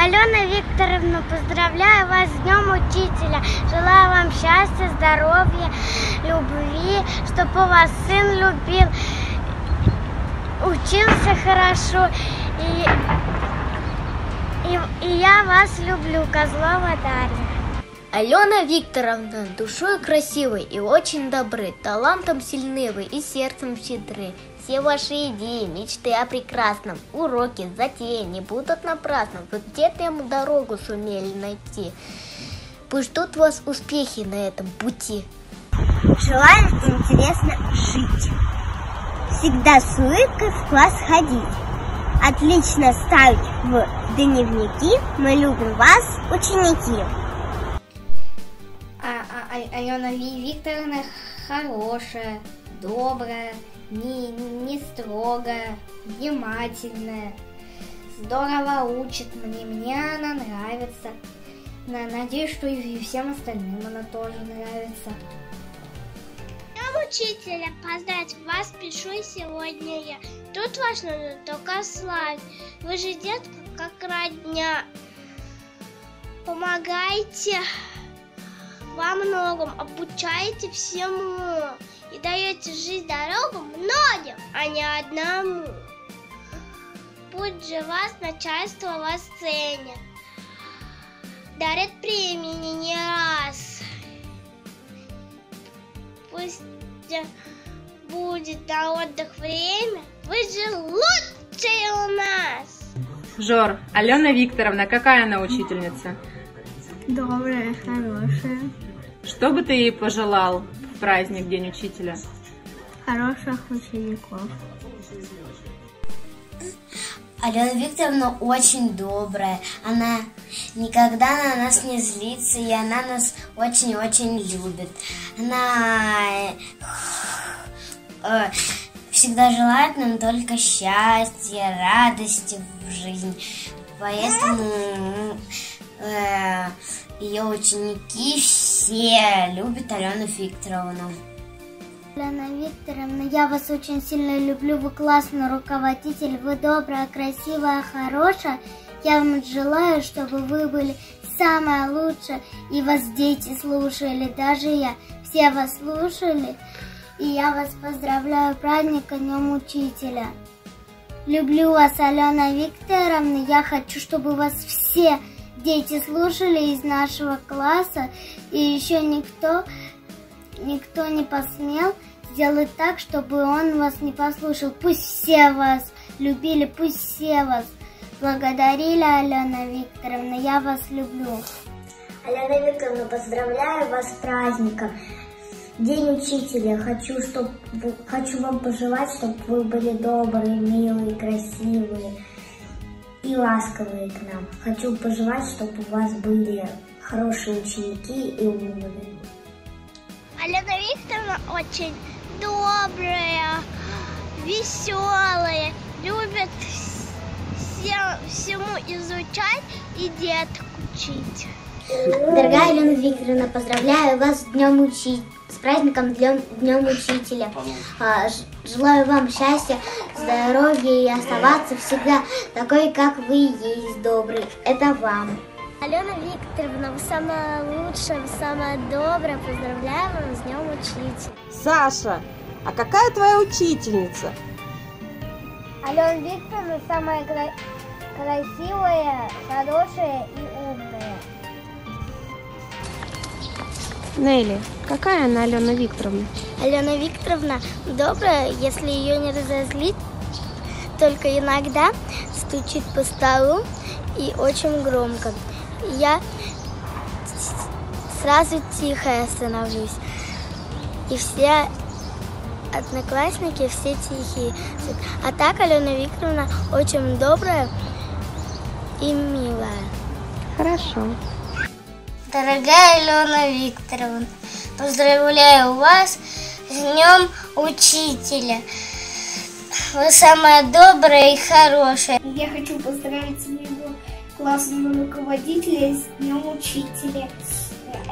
Алена Викторовна, поздравляю вас с Днем Учителя. Желаю вам счастья, здоровья, любви, чтобы вас сын любил, учился хорошо. И, и, и я вас люблю, Козлова Дарья. Алена Викторовна, душой красивой и очень добры, талантом сильны вы и сердцем щедры. Все ваши идеи, мечты о прекрасном, уроки, затеи не будут напрасно. Вы где-то ему дорогу сумели найти. Пусть ждут вас успехи на этом пути. Желаю интересно жить. Всегда с улыбкой в класс ходить. Отлично ставить в дневники. Мы любим вас, ученики. Алена Викторовна хорошая, добрая, не, не строгая, внимательная, здорово учит мне, мне она нравится. На, надеюсь, что и всем остальным она тоже нравится. Днем учителя поздравить вас пишу сегодня я. Тут вас только славить. Вы же детка как родня. Помогайте во многом, обучаете всему и даете жизнь дорогу многим, а не одному. Пусть же вас начальство вас ценит, дарит премии не раз. Пусть будет на отдых время, вы же лучшие у нас. Жор, Алена Викторовна, какая она учительница? Добрая, хорошая. Что бы ты ей пожелал в праздник День Учителя? Хороших учеников. Алена Викторовна очень добрая. Она никогда на нас не злится, и она нас очень-очень любит. Она э, всегда желает нам только счастья, радости в жизни. Поэтому э, ее ученики все любят Алену Викторовну. Алена Викторовна, я вас очень сильно люблю, вы классный руководитель, вы добрая, красивая, хорошая. Я вам желаю, чтобы вы были самая лучшая, и вас дети слушали, даже я. Все вас слушали, и я вас поздравляю праздника Днем Учителя. Люблю вас, Алена Викторовна, я хочу, чтобы вас все дети слушали из нашего класса, и еще никто, никто не посмел сделать так, чтобы он вас не послушал. Пусть все вас любили, пусть все вас благодарили, Алена Викторовна, я вас люблю. Алена Викторовна, поздравляю вас с праздником. День учителя. Хочу, чтоб, хочу вам пожелать, чтобы вы были добрые, милые, красивые и ласковые к нам. Хочу пожелать, чтобы у вас были хорошие ученики и умные. Алена Викторовна очень добрая, веселая, любит все, всему изучать и деток учить. Дорогая Алена Викторовна, поздравляю вас с Днем Учителя с праздником Днем, Днем Учителя. А, желаю вам счастья, здоровья и оставаться всегда такой, как вы есть, добрый. Это вам. Алена Викторовна, вы самая лучшая, вы самая добрая. Поздравляю вас с Днем Учителя. Саша, а какая твоя учительница? Алена Викторовна самая кра- красивая, хорошая и Нелли, какая она Алена Викторовна? Алена Викторовна добрая, если ее не разозлить, только иногда стучит по столу и очень громко. Я сразу тихо становлюсь. И все одноклассники все тихие. А так Алена Викторовна очень добрая и милая. Хорошо. Дорогая Алена Викторовна, поздравляю вас с Днем Учителя. Вы самая добрая и хорошая. Я хочу поздравить своего классного руководителя с Днем Учителя.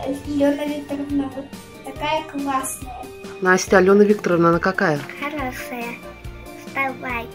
Алена Викторовна, вот такая классная. Настя, Алена Викторовна, она какая? Хорошая. Вставай.